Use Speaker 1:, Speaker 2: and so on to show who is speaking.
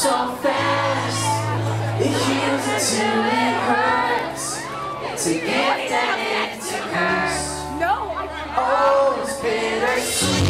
Speaker 1: so fast. It heals until it hurts. Gift and it's a curse.
Speaker 2: No,
Speaker 1: Oh, it's bittersweet.